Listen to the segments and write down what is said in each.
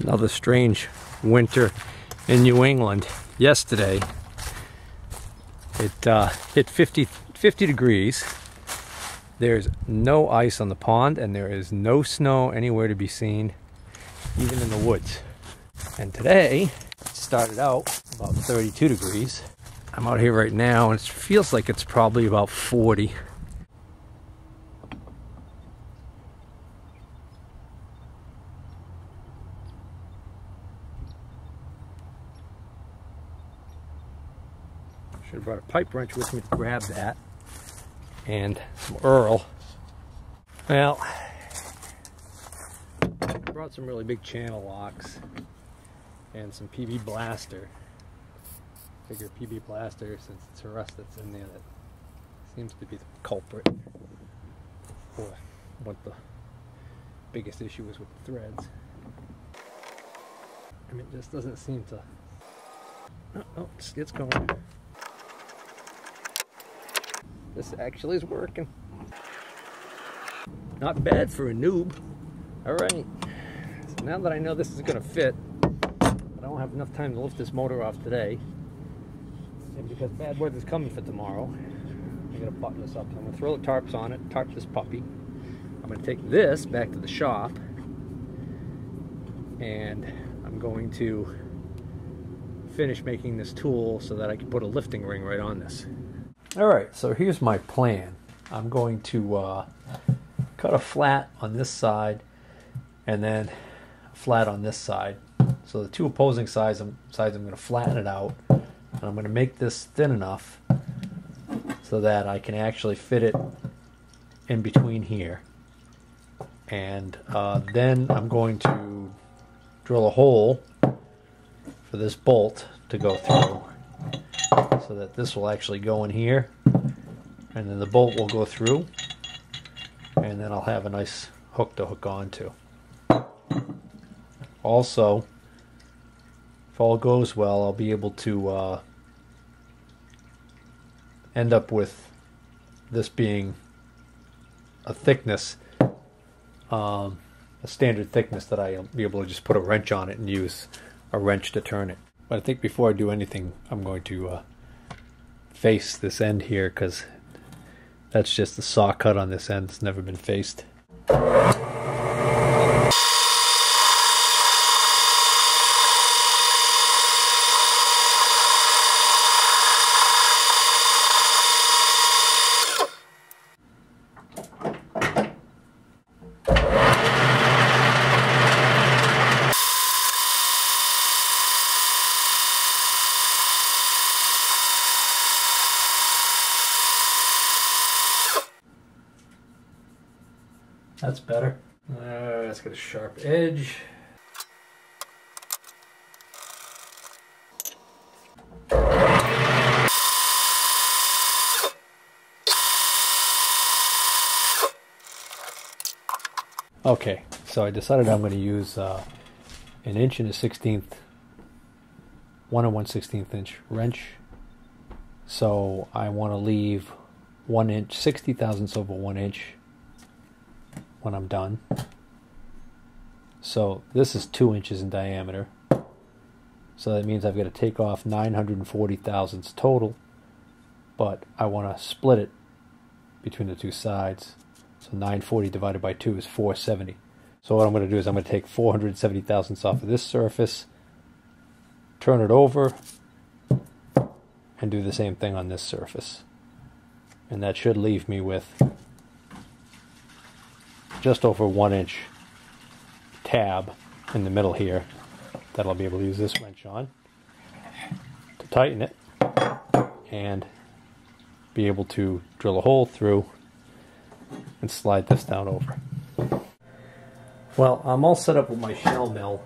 Another strange winter in New England. Yesterday, it uh, hit 50, 50 degrees. There's no ice on the pond, and there is no snow anywhere to be seen, even in the woods. And today, it started out about 32 degrees. I'm out here right now, and it feels like it's probably about 40. Should have brought a pipe wrench with me to grab that. And some Earl. Well, brought some really big channel locks and some PB Blaster. Figure PB Blaster, since it's rust that's in there, that seems to be the culprit. What the biggest issue is with the threads. I mean, it just doesn't seem to. Oh, oh it's, it's going. This actually is working. Not bad for a noob. All right. So now that I know this is going to fit, I don't have enough time to lift this motor off today. And because bad weather's coming for tomorrow, I'm to button this up. I'm to throw the tarps on it, tarp this puppy. I'm going to take this back to the shop. And I'm going to finish making this tool so that I can put a lifting ring right on this. All right, so here's my plan. I'm going to uh, cut a flat on this side and then a flat on this side. So the two opposing sides, I'm, sides I'm going to flatten it out and I'm going to make this thin enough so that I can actually fit it in between here. And uh, then I'm going to drill a hole for this bolt to go through so that this will actually go in here and then the bolt will go through and then I'll have a nice hook to hook onto. Also, if all goes well, I'll be able to uh, end up with this being a thickness, um, a standard thickness that I'll be able to just put a wrench on it and use a wrench to turn it. But I think before I do anything, I'm going to uh, face this end here because that's just the saw cut on this end. It's never been faced. That's better. Uh, it's got a sharp edge. Okay, so I decided I'm going to use uh, an inch and a sixteenth, one and one sixteenth inch wrench. So I want to leave one inch, sixty thousandths a one inch when I'm done. So this is two inches in diameter. So that means I've got to take off 940 thousandths total, but I want to split it between the two sides. So 940 divided by 2 is 470. So what I'm going to do is I'm going to take 470 thousandths off of this surface, turn it over, and do the same thing on this surface. And that should leave me with just over one inch tab in the middle here that I'll be able to use this wrench on to tighten it and be able to drill a hole through and slide this down over. Well, I'm all set up with my shell mill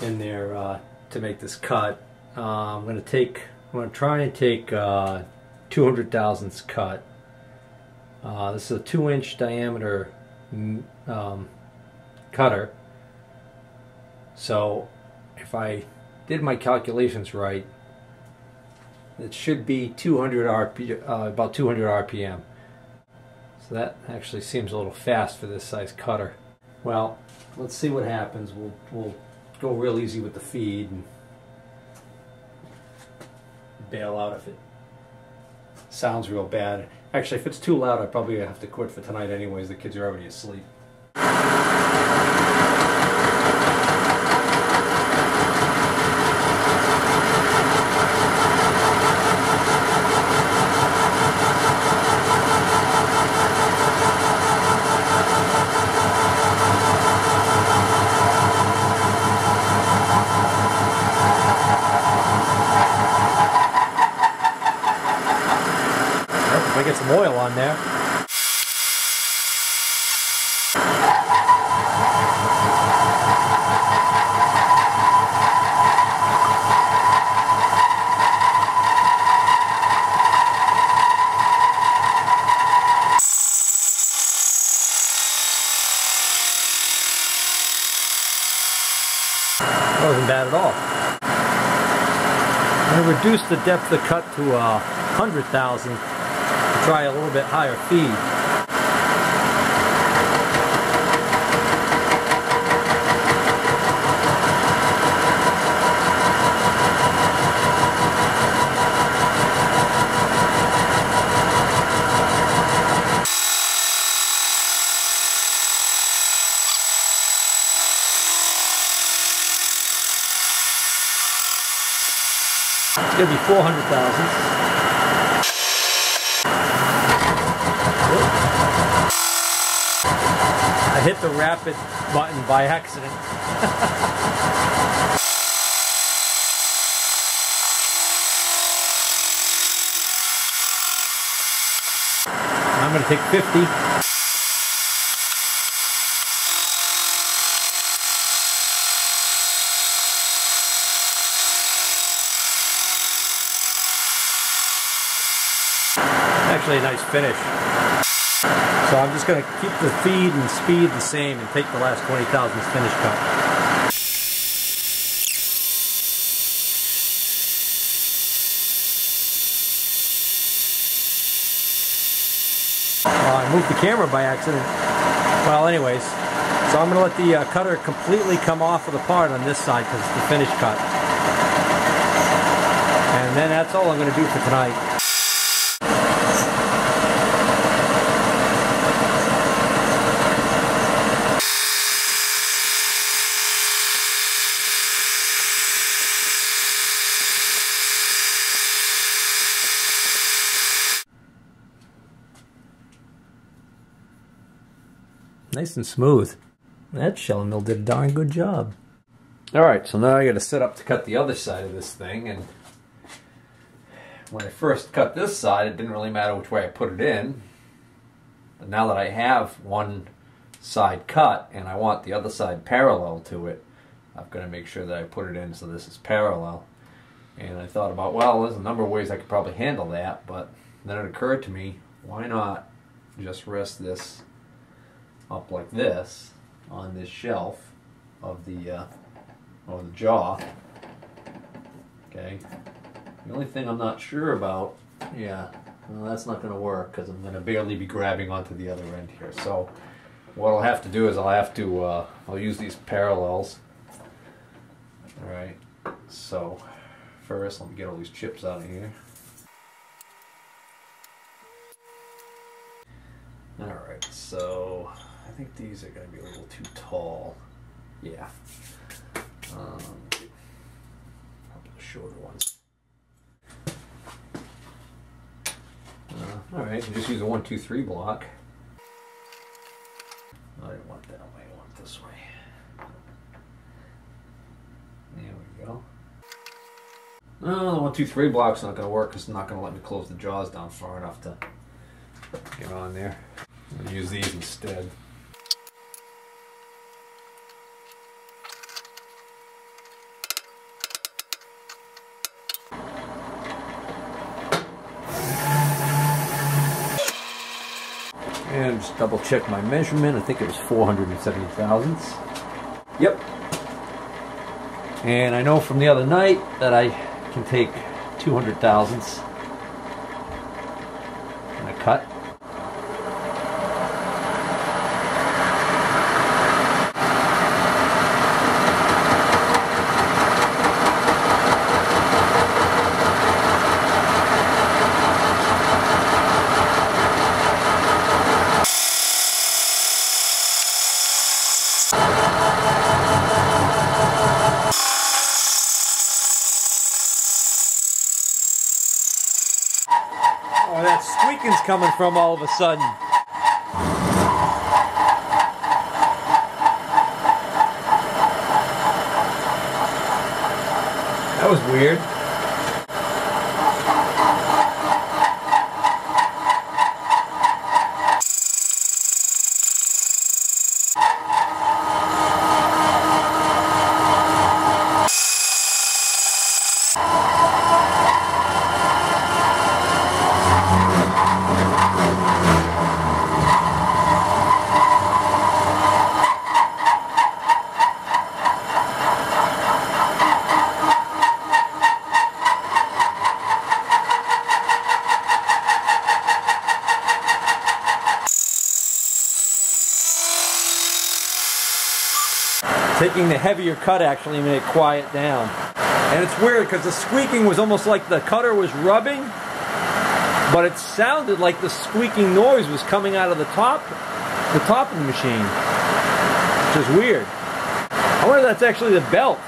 in there uh, to make this cut. Uh, I'm going to take, I'm going to try and take uh, 200 thousandths cut. Uh, this is a two inch diameter um, cutter. So if I did my calculations right, it should be 200 RP, uh, about 200 RPM. So that actually seems a little fast for this size cutter. Well, let's see what happens. We'll, we'll go real easy with the feed and bail out if it sounds real bad. Actually, if it's too loud, I probably have to quit for tonight anyways. The kids are already asleep. If I get some oil on there. That wasn't bad at all. I'm going to reduce the depth of cut to uh, 100,000 to try a little bit higher feed. It's going 400,000. I hit the rapid button by accident. I'm going to take 50. Nice finish. So I'm just going to keep the feed and speed the same and take the last 20,000 finish cut. Uh, I moved the camera by accident. Well, anyways, so I'm going to let the uh, cutter completely come off of the part on this side because it's the finish cut. And then that's all I'm going to do for tonight. Nice and smooth. That shell mill did a darn good job. Alright, so now I got to set up to cut the other side of this thing. And when I first cut this side, it didn't really matter which way I put it in. But now that I have one side cut and I want the other side parallel to it, I've got to make sure that I put it in so this is parallel. And I thought about, well, there's a number of ways I could probably handle that, but then it occurred to me, why not just rest this up like this on this shelf of the uh, of the jaw. Okay. The only thing I'm not sure about, yeah, well, that's not going to work because I'm going to barely be grabbing onto the other end here. So what I'll have to do is I'll have to uh, I'll use these parallels. All right. So first, let me get all these chips out of here. All right. So I think these are going to be a little too tall. Yeah. Um, shorter ones. Uh, all right, just use a one, two, three block. I didn't want that way. I want this way. There we go. No, the one, two, three block's not going to work because it's not going to let me close the jaws down far enough to get on there. I'll use these instead. And just double check my measurement. I think it was 470 thousandths. Yep. And I know from the other night that I can take 200 thousandths and a cut. Coming from all of a sudden? That was weird. Taking the heavier cut actually made it quiet down. And it's weird because the squeaking was almost like the cutter was rubbing, but it sounded like the squeaking noise was coming out of the top, the top of the machine, which is weird. I wonder if that's actually the belt.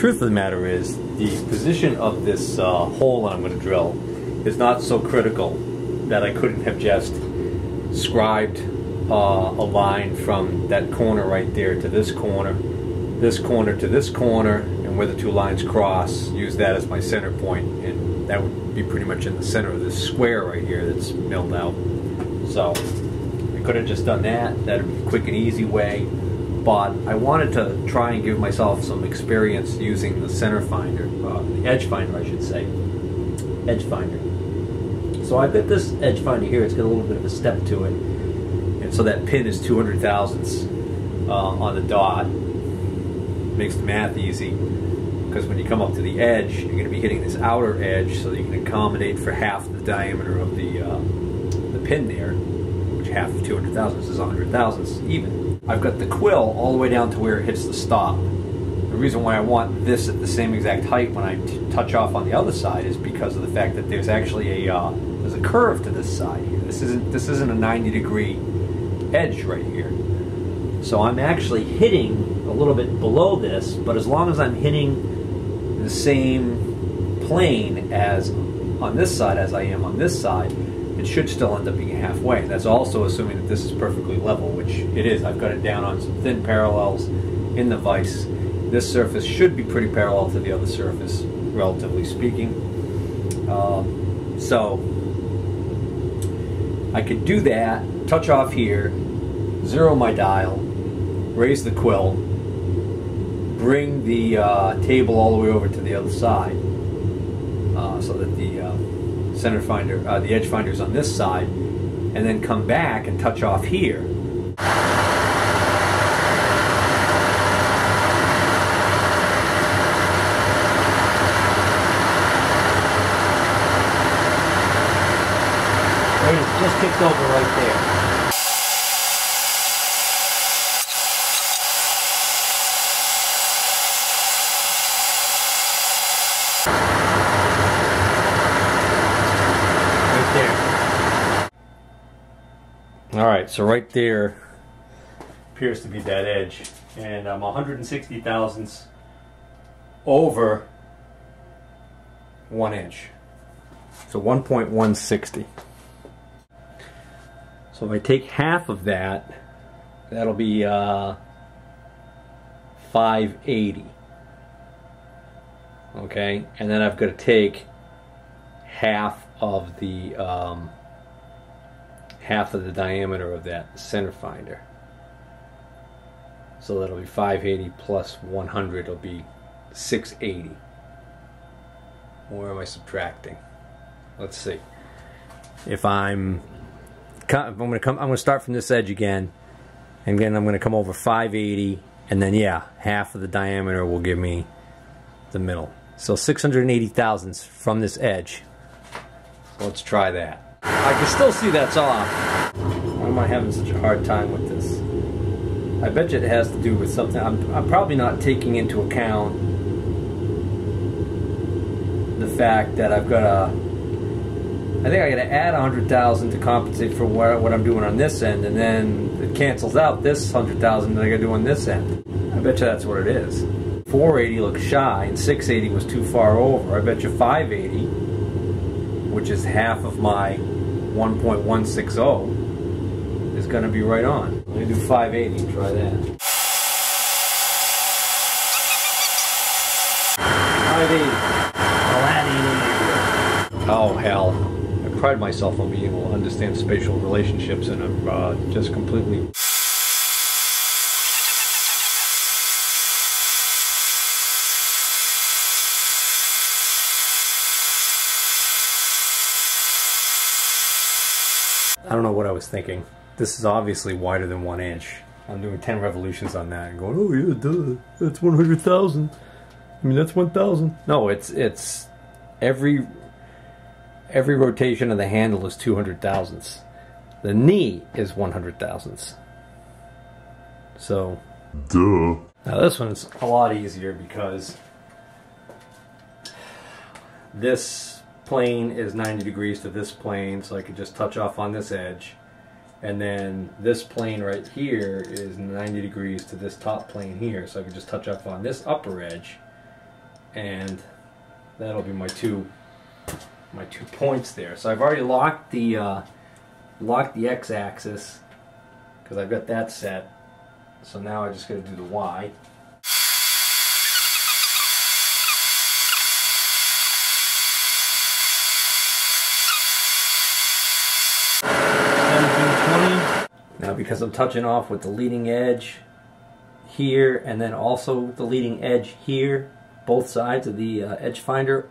Truth of the matter is, the position of this uh, hole that I'm going to drill is not so critical that I couldn't have just scribed uh, a line from that corner right there to this corner, this corner to this corner, and where the two lines cross, use that as my center point, and that would be pretty much in the center of this square right here that's milled out. So, I could have just done that, that would be a quick and easy way but I wanted to try and give myself some experience using the center finder, uh, the edge finder, I should say, edge finder. So I've got this edge finder here. It's got a little bit of a step to it, and so that pin is 200 thousandths uh, on the dot. Makes the math easy because when you come up to the edge, you're going to be hitting this outer edge, so you can accommodate for half the diameter of the uh, the pin there, which half of 200 thousandths is 100 thousandths even. I've got the quill all the way down to where it hits the stop. The reason why I want this at the same exact height when I touch off on the other side is because of the fact that there's actually a uh, there's a curve to this side here. This isn't this isn't a 90 degree edge right here. So I'm actually hitting a little bit below this, but as long as I'm hitting the same plane as on this side as I am on this side, it should still end up being halfway. That's also assuming that this is perfectly level, which it is. I've got it down on some thin parallels in the vise. This surface should be pretty parallel to the other surface, relatively speaking. Um, so I could do that, touch off here, zero my dial, raise the quill, bring the uh, table all the way over to the other side uh, so that the uh, center finder, uh, the edge finders on this side, and then come back and touch off here. just kicked over right there. Right, so right there appears to be that edge. And I'm 160 thousandths over one inch. So 1.160. So if I take half of that, that'll be uh, 580. Okay, and then I've got to take half of the um, half of the diameter of that center finder. So that'll be 580 plus 100 will be 680. Where am I subtracting? Let's see. If I'm, if I'm to come, I'm to start from this edge again, and then I'm going to come over 580, and then yeah, half of the diameter will give me the middle. So 680 thousandths from this edge. let's try that. I can still see that's off. Why am I having such a hard time with this? I bet you it has to do with something. I'm, I'm probably not taking into account the fact that I've got a I think I got to add a hundred thousand to compensate for what, what I'm doing on this end, and then it cancels out this hundred thousand that I got to do on this end. I bet you that's what it is. 480 looks shy, and 680 was too far over. I bet you 580, which is half of my 1.160, is going to be right on. Let me do 580 try that. 580. Oh hell. I pride myself on being able to understand spatial relationships and I'm uh, just completely I don't know what I was thinking. This is obviously wider than one inch. I'm doing 10 revolutions on that and going, oh yeah, duh, that's 100,000. I mean, that's 1,000. No, it's, it's every, every rotation of the handle is 200 thousandths. The knee is 100 thousandths. So, Duh. now this one's a lot easier because this plane is 90 degrees to this plane, so I could just touch off on this edge. And then this plane right here is 90 degrees to this top plane here, so I could just touch off on this upper edge. And that'll be my two my two points there. So I've already locked the uh, locked the x-axis because I've got that set. So now I just got to do the y. Now because I'm touching off with the leading edge here and then also the leading edge here, both sides of the uh, edge finder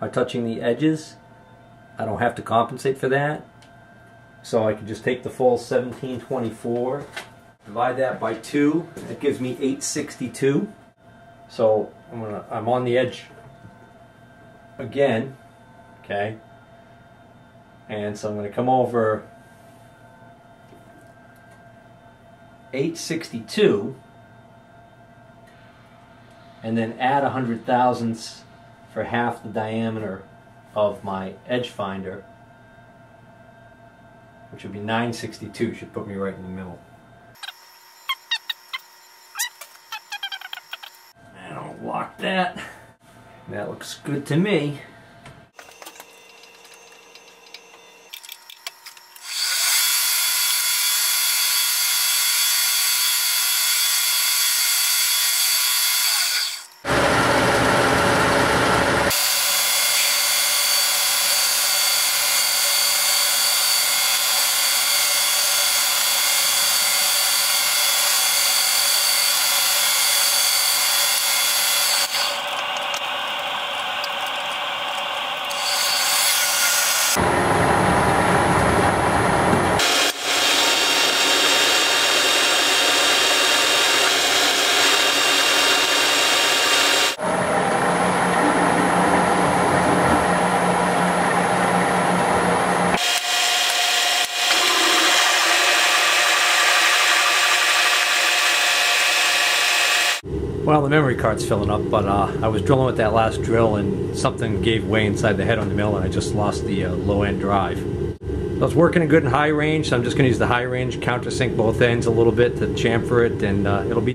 are touching the edges. I don't have to compensate for that. So I can just take the full 1724, divide that by 2, that gives me 862. So I'm, gonna, I'm on the edge again, okay? And so I'm going to come over 862 and then add a hundred thousandths for half the diameter of my edge finder which would be 962 should put me right in the middle. And I'll lock that. That looks good to me the memory card's filling up, but uh, I was drilling with that last drill and something gave way inside the head on the mill and I just lost the uh, low end drive. I was working a good in high range, so I'm just going to use the high range, countersink both ends a little bit to chamfer it and uh, it'll be